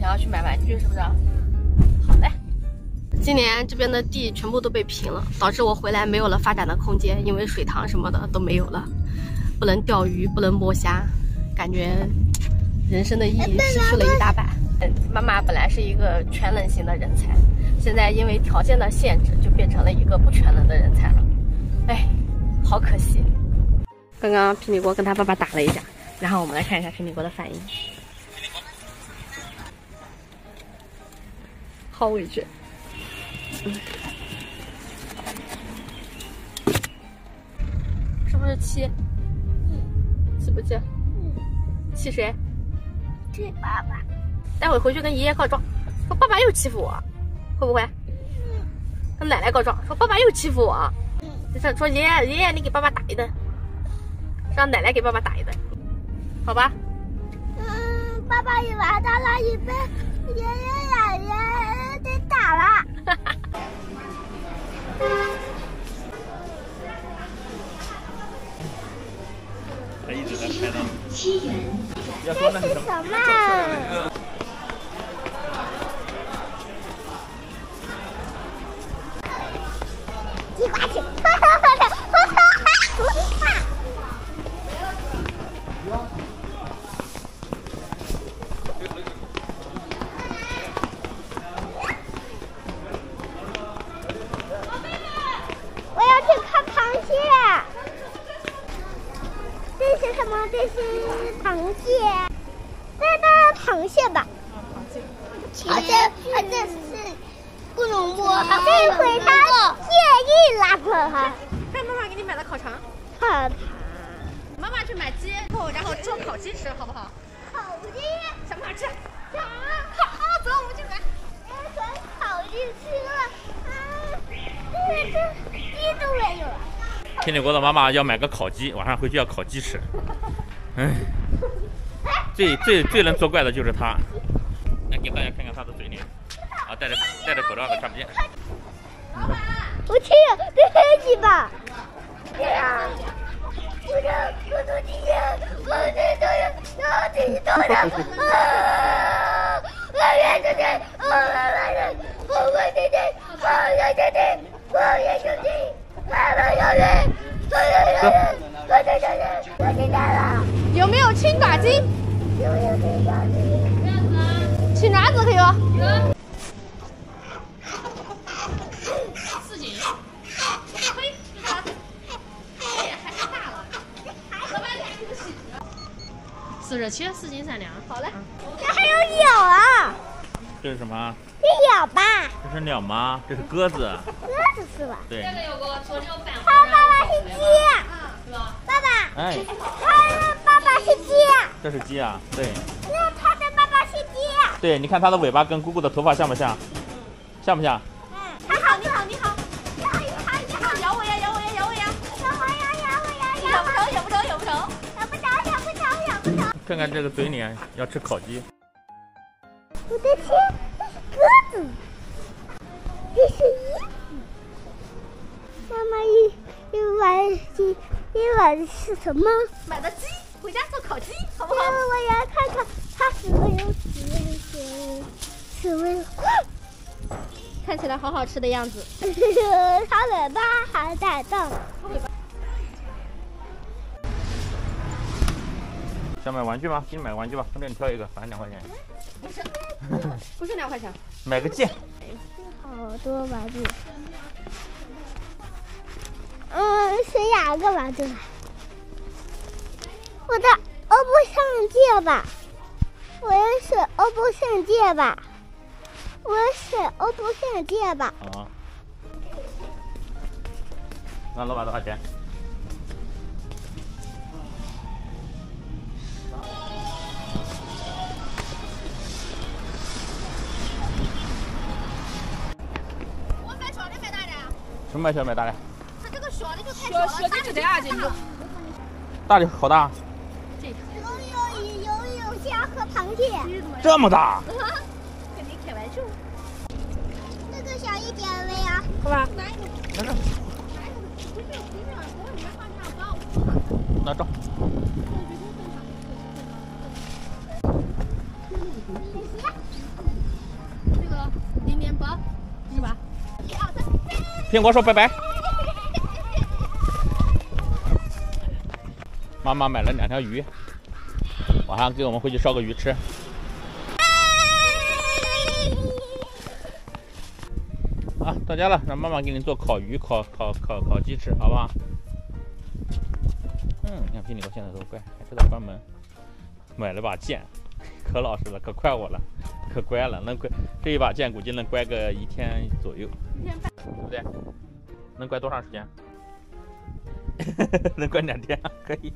然后去买玩具，是不是？好嘞。今年这边的地全部都被平了，导致我回来没有了发展的空间，因为水塘什么的都没有了，不能钓鱼，不能摸虾，感觉人生的意义失去了一大半。妈妈本来是一个全能型的人才，现在因为条件的限制，就变成了一个不全能的人才了。哎，好可惜。刚刚平底锅跟他爸爸打了一架，然后我们来看一下平底锅的反应。好委屈。是不是气？气不气？气谁？气爸爸。待会回去跟爷爷告状，说爸爸又欺负我，会不会？跟奶奶告状，说爸爸又欺负我。就是说爷爷爷爷，你给爸爸打一顿，让奶奶给爸爸打一顿，好吧？嗯，爸爸也完蛋了，也被爷爷奶奶这是什么？西瓜去。这是螃蟹，这个螃蟹吧？螃蟹，螃蟹是不能摸。这回他介意了，哈。看妈妈给你买的烤肠。烤肠。妈妈去买鸡，然后做烤鸡吃，好不好？烤鸡。想不想吃？想。好，走，我们去买。想烤鸡吃了，啊，这这鸡都。天理国的妈妈要买个烤鸡，晚上回去要烤鸡吃。哎，最最最能作怪的就是他。来给大家看看他的嘴脸，啊，戴着戴着口罩都看不见。妈妈，我亲眼看见吧。对呀、啊。我的父亲，我的女人，我的女人，我的女人，我的女人，我的女人，我的女人，我的女人。有没有青爪鸡？有有青爪鸡。青爪子可以吗？四斤。还太大了。老板，这个是四十七，四斤三两。好嘞。这还有鸟啊！这是什么？是鸟吧？这是鸟吗？这是鸽子。鸽子是吧？对。这个有个昨天我爸爸是鸡。是吧？爸爸。哎。他。是鸡，这是鸡啊，对。那它的爸爸是鸡。对，你看它的尾巴跟姑姑的头发像不像？像不像？嗯。你好，你好，你好。你好，你好，你好。咬我呀，咬我呀，咬我呀。咬我呀，咬我呀，咬不着，咬不着，咬不着。咬不着，咬不着，咬不成。看看这个嘴脸，要吃烤鸡。我的天，这是鸽子，这是衣服。妈妈一一碗鸡，一碗是什么？买的鸡。回家做烤鸡，好不好？我要看看它有。看起来好好吃的样子。它尾巴还在动。想买玩具吗？给你买玩具吧，随便你挑一个，反正两块钱。不是，不是两块钱。买个剑。好多玩具。嗯，选两个玩具。我的 OPPO 相机吧，我要选 OPPO 相机吧，我要选 OPPO 相机吧。啊。那老板多少钱？什么买小买大的？它这个小的就太小了，小的就这样子。大的好大。这么大？跟你开玩笑。这个小一点没有？好吧。来这。拿照。连连包，是吧？苹果说拜拜。妈妈买了两条鱼，晚上给我们回去烧个鱼吃。啊，到家了，让妈妈给你做烤鱼、烤烤烤烤鸡翅，好不好？嗯，你看皮尼哥现在多乖，还知道关门。买了把剑，可老实了，可快活了，可乖了，能乖这一把剑估计能乖个一天左右，对不对？能关多长时间？能关两天，可以。